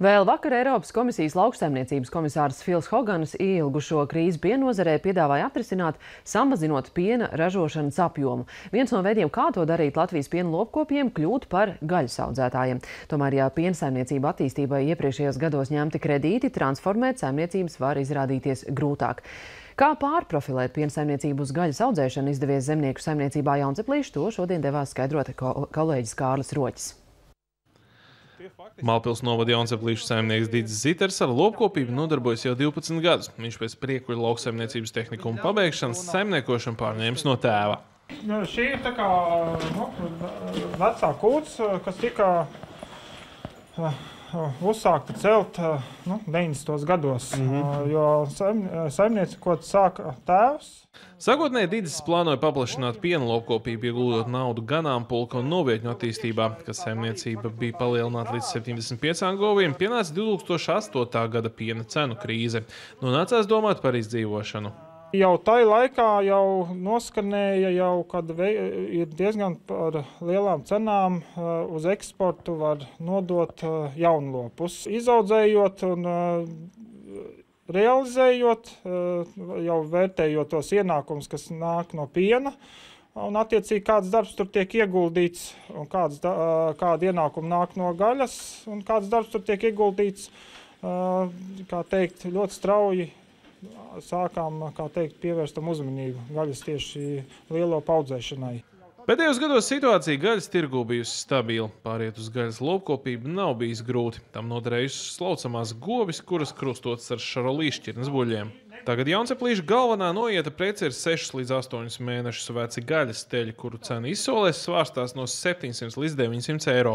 Vēl vakar Eiropas komisijas lauksaimniecības komisārs Fils Hogans ilgušo krīzi pienozarē piedāvāja atrisināt, samazinot piena ražošanas apjomu. Viens no veidiem, kā to darīt Latvijas piena lopkopiem, kļūt par gaļas audzētājiem. Tomēr, ja piensaimniecība attīstībai iepriekšējos gados ņemti kredīti, transformēt saimniecības var izrādīties grūtāk. Kā pārprofilēt piensaimniecību uz gaļas audzēšanu izdevies zemnieku saimniecībā Jaunceplīšu, to šodien devās skaidrot kolēģis Kārlis Roķis. Malpils novada Jaunceplīšu saimnieks Dīdzis Ziters ar lopkopību nodarbojas jau 12 gadus. Viņš pēc priekuļa lauksaimniecības tehnikuma pabeigšanas saimniekošanu pārņēmis no tēva. Nu, šī ir tā kā nu, vecā kūts, kas tika uzsākta celt nu, 90. gados, mm -hmm. jo saim, saimniecību sāka tēvs. Sākotnēji Dīdis plānoja paplašināt piena lopkopību, ieguldot naudu ganāmpulka un novietņu attīstībā, kas saimniecība bija palielināta līdz 75 goviem, pienāca 2008. gada piena cenu krīze. Nonācās domāt par izdzīvošanu. Jau tajā laikā jau noskanēja, jau, kad ir diezgan par lielām cenām uz eksportu var nodot jaunlopus. Izaudzējot un realizējot, jau vērtējot tos ienākumus, kas nāk no piena, un attiecīgi kāds darbs tur tiek ieguldīts, un kāds, kāda ienākuma nāk no gaļas, un kāds darbs tur tiek ieguldīts, kā teikt, ļoti strauji sākām teikt, pievērst tam uzmanību gaļas tieši lielo paudzēšanai. Pēdējos gados situācija gaļas tirgū bijusi stabila. Pāriet uz gaļas lopkopību nav bijis grūti. Tam noderējušas slaucamās govis, kuras krustotas ar šarolīšķirnes buļļiem. Tagad Jaunceplīša galvenā noieta prece ir 6 līdz 8 mēnešus veci gaļas teļi, kuru cena izsolēs svārstās no 700 līdz 900 eiro.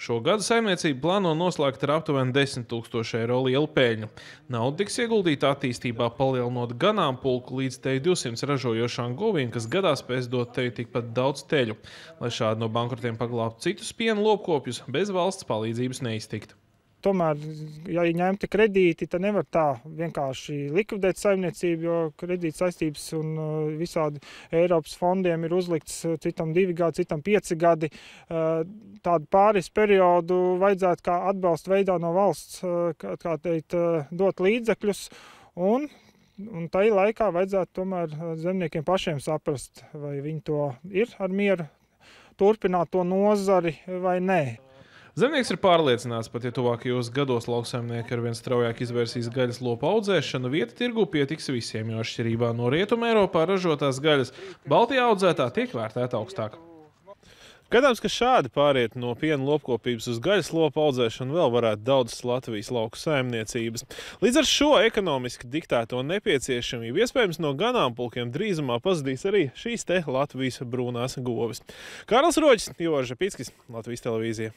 Šo gadu saimniecība plāno noslēgt ar aptuveni 10 tūkstošu eiro lielu peļņu. Nauda tiks ieguldīta attīstībā, palielinot ganāmpulku līdz te 200 ražojošām govīm, kas gadā spēs dot te tikpat daudz teļu, lai šādi no bankrotiem paglābtu citus piena lopkopjus bez valsts palīdzības neiztikt. Tomēr, ja ir ņemti kredīti, tad nevar tā vienkārši likvidēt saimniecību, jo kredīt saistības un uh, visādi Eiropas fondiem ir uzlikts uh, citam divi gadi, citam pieci gadi. Uh, tādu pāris periodu vajadzētu kā atbalsta veidā no valsts, kā, teikt, dot līdzekļus un Un tajā laikā vajadzētu tomēr zemniekiem pašiem saprast, vai viņi to ir ar mieru turpināt to nozari vai nē. Zemnieks ir pārliecināts, pat ja tuvākajos gados lauksaimnieki ar vien straujāk izvērsīs gaļas lopu audzēšanu, vieta tirgu pietiks visiem, jo atšķirībā no Rietumē Eiropā ražotās gaļas Baltijā audzētā tiek vērtēta augstāk. Gadams, ka šādi pāriet no piena lopkopības uz gaļas lopu audzēšanu vēl varētu daudzas Latvijas lauku saimniecības. Līdz ar šo ekonomiski diktēto nepieciešamību iespējams no ganāmpulkiem drīzumā pazudīs arī šīs te Latvijas brūnās govis. Kārls Roģis, Jorža Pitskis, Latvijas televīzija.